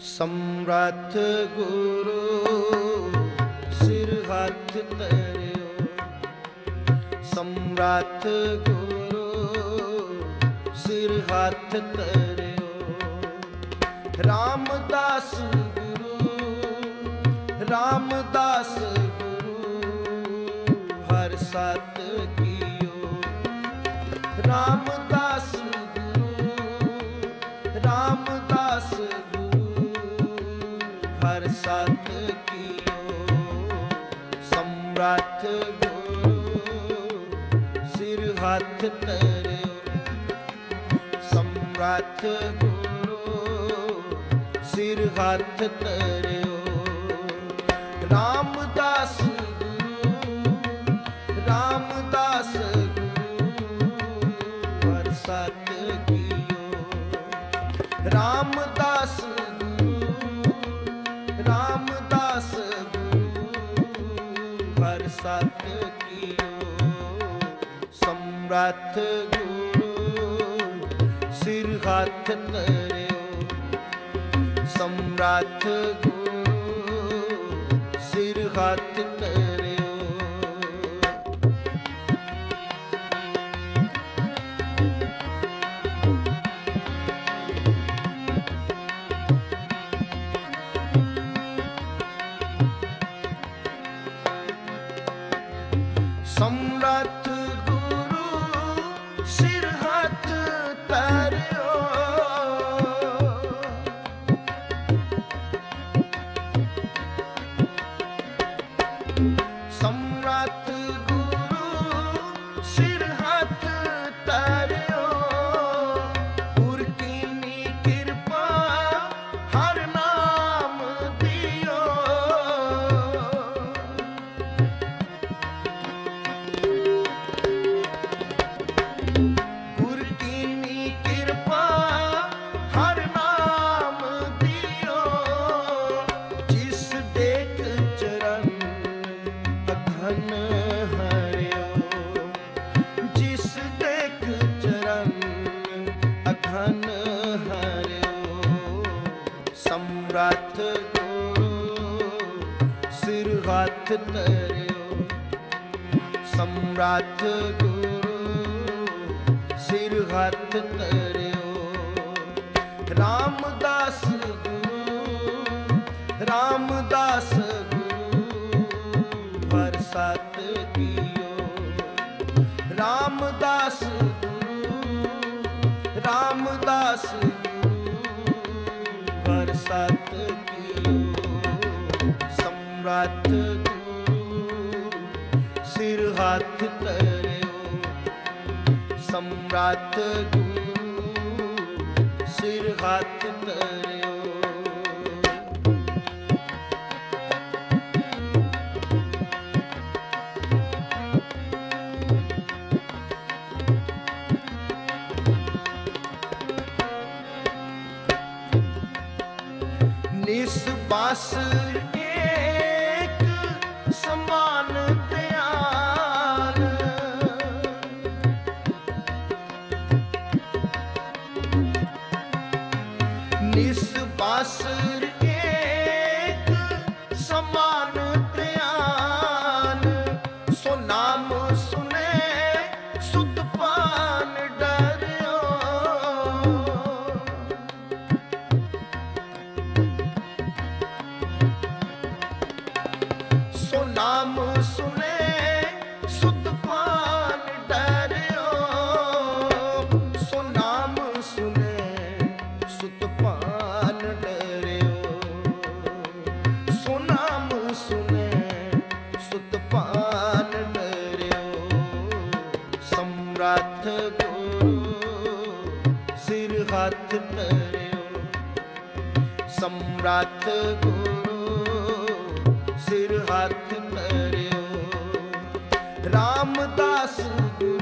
ਸਮਰੱਥ ਗੁਰੂ, ਸਿਰ ਹੱਥ ਧਰਿਓ। ਸਮਰੱਥ ਗੁਰੂ, ਸਿਰ ਹੱਥ ਧਰਿਓ। ਰਾਮਦਾਸ ਗੁਰੂ ਰਾਮਦਾਸ ਗੁਰੂ, ਹਰ ਸਤ ਕੀਓ ਸਮਰੱਥ ਗੁਰੂ ਸਿਰ ਹੱਥ ਧਰਿਓ। ਸਮਰੱਥ ਗੁਰੂ ਸਿਰ ਹੱਥ ਧਰਿਓ। ਰਾਮਦਾਸ ਸਮਰੱਥ ਗੁਰੂ ਸਿਰ ਹੱਥ ਧਰਿਓ। ਸਮਰੱਥ ਗੁਰੂ ਸਿਰ ਹੱਥ ਧਰਿਓ। ਹੱਥ ਧਰਿਓ ਸਮਰੱਥ ਗੁਰੂ ਸਿਰ ਹੱਥ ਧਰਿਓ ਰਾਮਦਾਸ ਗੁਰੂ ਰਾਮਦਾਸ ਗੁਰੂ ਹਰ ਸਤ ਕੀਓ ਰਾਮਦਾਸ ਗੁਰੂ ਰਾਮਦਾਸ ਗੁਰੂ ਹਰ ਸਤ ਕੀਓ ਸਮਰੱਥ ਹੱਥ ਧਰਿਓ। ਸਮਰੱਥ ਗੁਰੂ ਸਿਰ ਹੱਥ ਧਰਿਓ। ਨਿਸਬਸ ਏਕ isso passa. ਸਿਰ ਹੱਥ ਧਰਿਓ ਸਮਰੱਥ ਗੁਰੂ, ਸਿਰ ਹੱਥ ਧਰਿਓ। ਰਾਮਦਾਸ ਗੁਰੂ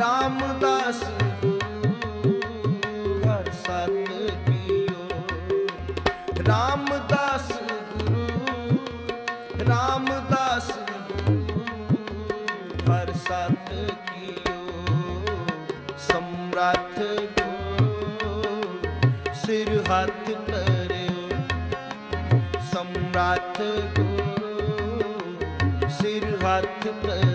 ਰਾਮਦਾਸ ਗੁਰੂ, ਹਰ ਸਤ ਕੀਓ। ਰਾਮਦਾਸ ਗੁਰੂ ਰਾਮਦਾਸ ਗੁਰੂ, ਹਰ ਸਤ ਕੀਓ। ਸਮਰੱਥ ਹੱਥ ਧਰਿਓ ਸਮਰੱਥ ਗੁਰੂ ਸਿਰ ਹੱਥ ਧਰਿਓ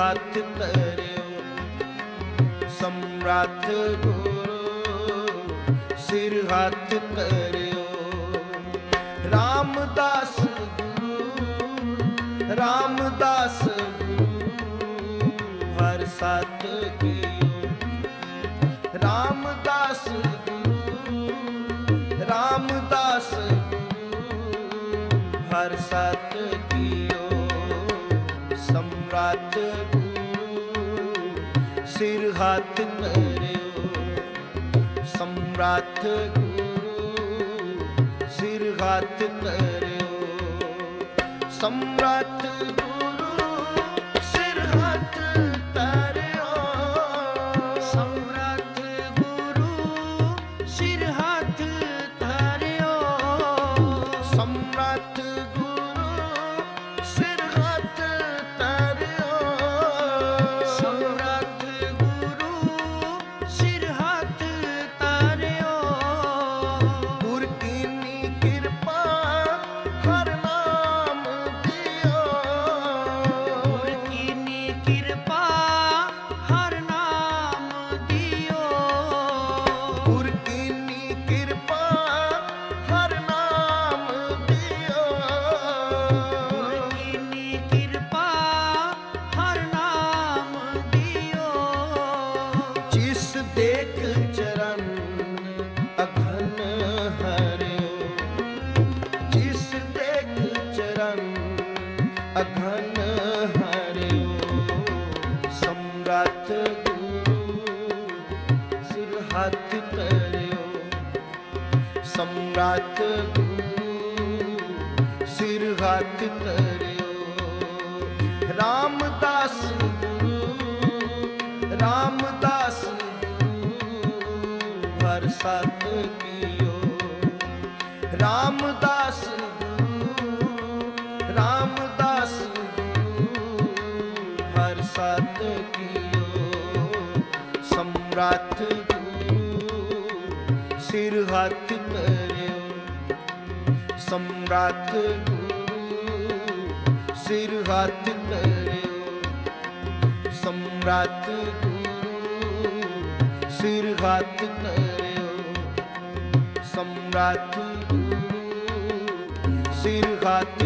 ਸਿਰ ਹੱਥ ਧਰਿਓ ਸਮਰੱਥ ਗੁਰੂ ਸਿਰ ਹੱਥ ਧਰਿਓ ਰਾਮਦਾਸ ਗੁਰੂ ਰਾਮਦਾਸ ਗੁਰੂ ਹਰ ਸਤ ਕੀਓ ਸਮਰੱਥ ਗੁਰੂ ਸਿਰ ਹੱਥ ਧਰਿਓ। ਸਮਰੱਥ ਗੁਰੂ ਸਿਰ ਹੱਥ ਧਰਿਓ। ਸਮਰੱਥ ਅਘਨ ਹਰਿਓ ਸਮਰੱਥ ਗੁਰ ਸਿਰ ਹੱਥ ਧਰਿਓ ਸਮਰੱਥ ਗੁਰੂ ਸਿਰ ਹੱਥ ਧਰਿਓ ਰਾਮਦਾਸ ਗੁਰੂ ਰਾਮਦਾਸ ਗੁਰੂ ਹਰ ਸਤ ਕੀਓ ਰਾਮਦਾਸ ਗੁਰੂ ਰਾਮਦਾਸ ਸਤ ਕੀਓ ਸਮਰੱਥ ਗੁਰੂ ਸਿਰ ਹੱਥ ਧਰਿਓ ਸਮਰੱਥ ਗੁਰੂ ਸਿਰ ਹੱਥ ਧਰਿਓ ਸਮਰੱਥ ਗੁਰੂ ਸਿਰ ਹੱਥ ਧਰਿਓ ਸਮਰੱਥ ਗੁਰੂ ਸਿਰ ਹੱਥ